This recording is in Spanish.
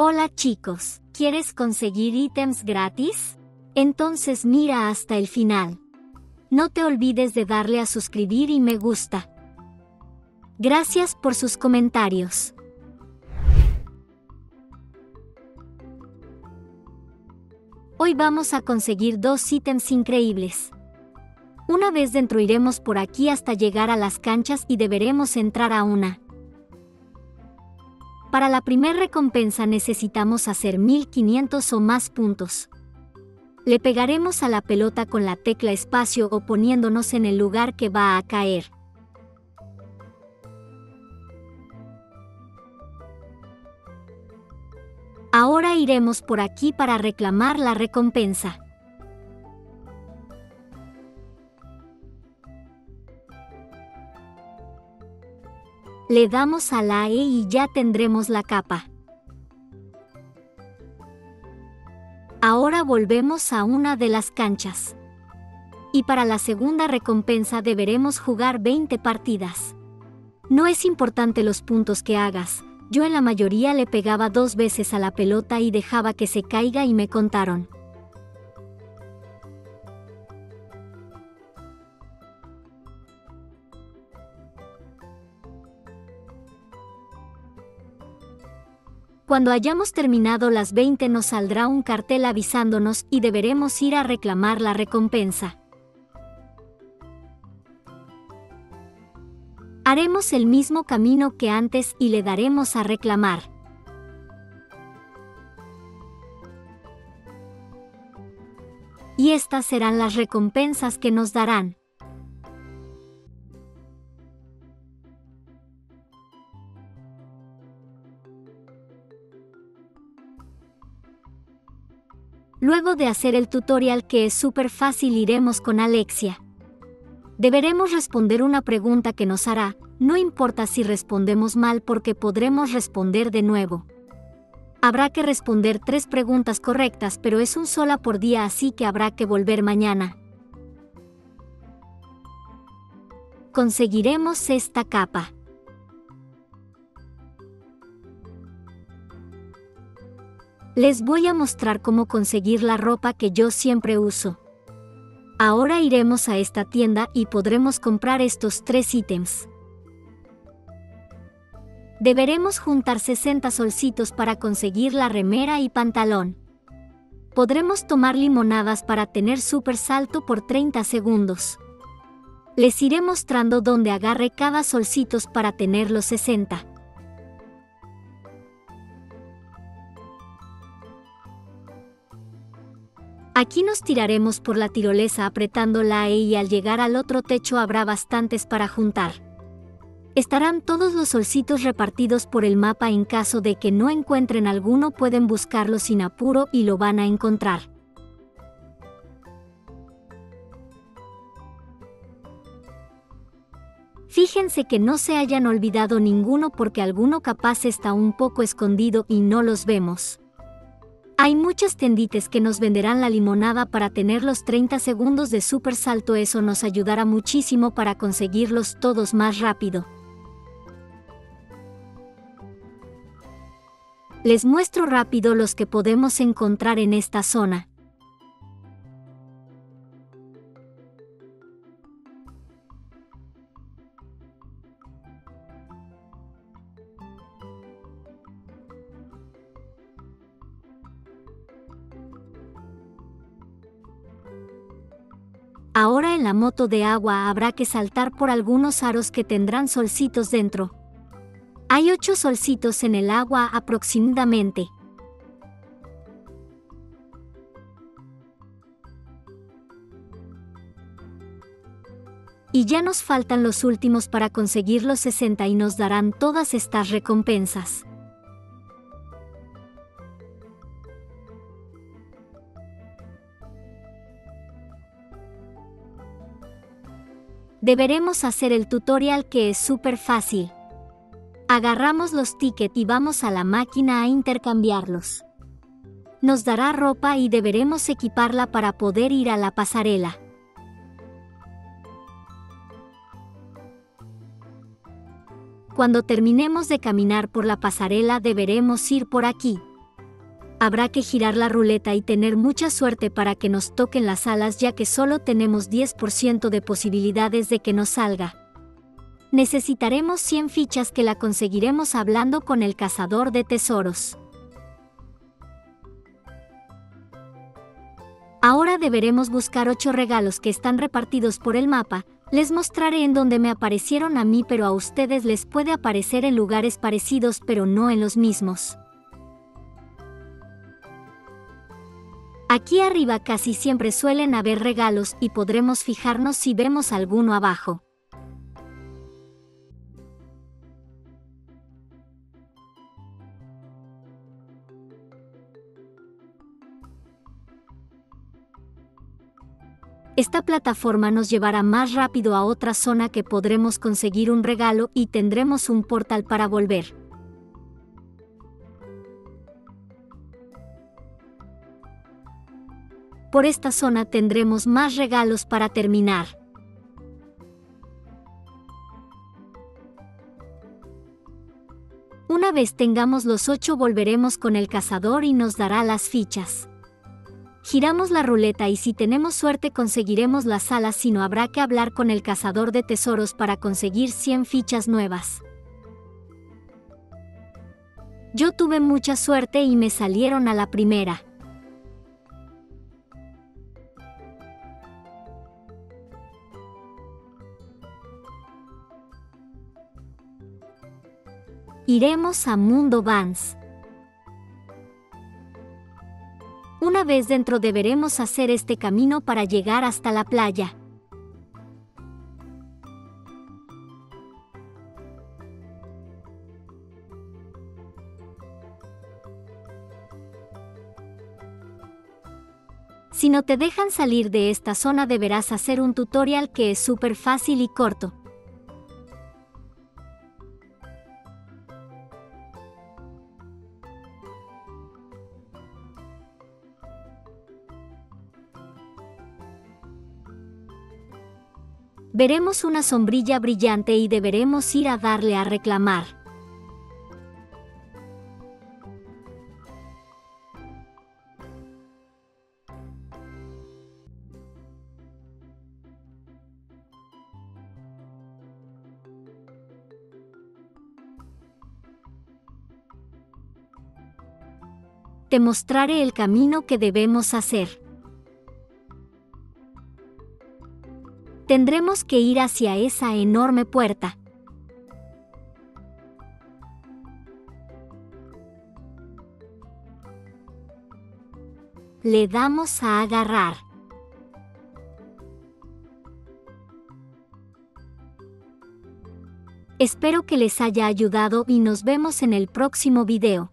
Hola chicos, ¿quieres conseguir ítems gratis? Entonces mira hasta el final. No te olvides de darle a suscribir y me gusta. Gracias por sus comentarios. Hoy vamos a conseguir dos ítems increíbles. Una vez dentro iremos por aquí hasta llegar a las canchas y deberemos entrar a una. Para la primera recompensa necesitamos hacer 1500 o más puntos. Le pegaremos a la pelota con la tecla espacio o poniéndonos en el lugar que va a caer. Ahora iremos por aquí para reclamar la recompensa. Le damos a la E y ya tendremos la capa. Ahora volvemos a una de las canchas. Y para la segunda recompensa deberemos jugar 20 partidas. No es importante los puntos que hagas, yo en la mayoría le pegaba dos veces a la pelota y dejaba que se caiga y me contaron. Cuando hayamos terminado las 20 nos saldrá un cartel avisándonos y deberemos ir a reclamar la recompensa. Haremos el mismo camino que antes y le daremos a reclamar. Y estas serán las recompensas que nos darán. Luego de hacer el tutorial que es súper fácil iremos con Alexia. Deberemos responder una pregunta que nos hará, no importa si respondemos mal porque podremos responder de nuevo. Habrá que responder tres preguntas correctas pero es un sola por día así que habrá que volver mañana. Conseguiremos esta capa. Les voy a mostrar cómo conseguir la ropa que yo siempre uso. Ahora iremos a esta tienda y podremos comprar estos tres ítems. Deberemos juntar 60 solcitos para conseguir la remera y pantalón. Podremos tomar limonadas para tener super salto por 30 segundos. Les iré mostrando dónde agarre cada solcitos para tener los 60. Aquí nos tiraremos por la tirolesa apretando la E y al llegar al otro techo habrá bastantes para juntar. Estarán todos los solcitos repartidos por el mapa en caso de que no encuentren alguno pueden buscarlo sin apuro y lo van a encontrar. Fíjense que no se hayan olvidado ninguno porque alguno capaz está un poco escondido y no los vemos. Hay muchas tendites que nos venderán la limonada para tener los 30 segundos de super salto, eso nos ayudará muchísimo para conseguirlos todos más rápido. Les muestro rápido los que podemos encontrar en esta zona. Ahora en la moto de agua habrá que saltar por algunos aros que tendrán solcitos dentro. Hay ocho solcitos en el agua aproximadamente. Y ya nos faltan los últimos para conseguir los 60 y nos darán todas estas recompensas. Deberemos hacer el tutorial que es súper fácil. Agarramos los tickets y vamos a la máquina a intercambiarlos. Nos dará ropa y deberemos equiparla para poder ir a la pasarela. Cuando terminemos de caminar por la pasarela deberemos ir por aquí. Habrá que girar la ruleta y tener mucha suerte para que nos toquen las alas ya que solo tenemos 10% de posibilidades de que nos salga. Necesitaremos 100 fichas que la conseguiremos hablando con el cazador de tesoros. Ahora deberemos buscar 8 regalos que están repartidos por el mapa, les mostraré en donde me aparecieron a mí pero a ustedes les puede aparecer en lugares parecidos pero no en los mismos. Aquí arriba casi siempre suelen haber regalos y podremos fijarnos si vemos alguno abajo. Esta plataforma nos llevará más rápido a otra zona que podremos conseguir un regalo y tendremos un portal para volver. Por esta zona tendremos más regalos para terminar. Una vez tengamos los ocho volveremos con el cazador y nos dará las fichas. Giramos la ruleta y si tenemos suerte conseguiremos las alas si no habrá que hablar con el cazador de tesoros para conseguir 100 fichas nuevas. Yo tuve mucha suerte y me salieron a la primera. Iremos a Mundo Vans. Una vez dentro deberemos hacer este camino para llegar hasta la playa. Si no te dejan salir de esta zona deberás hacer un tutorial que es súper fácil y corto. Veremos una sombrilla brillante y deberemos ir a darle a reclamar. Te mostraré el camino que debemos hacer. Tendremos que ir hacia esa enorme puerta. Le damos a agarrar. Espero que les haya ayudado y nos vemos en el próximo video.